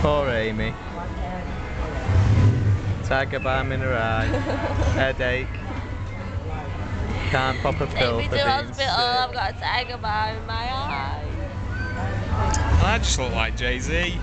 Poor Amy. Tiger balm in her eye. Headache. Can't pop a pill Take me for to hospital, hospital, I've got a tiger balm in my eye. I just look like Jay Z.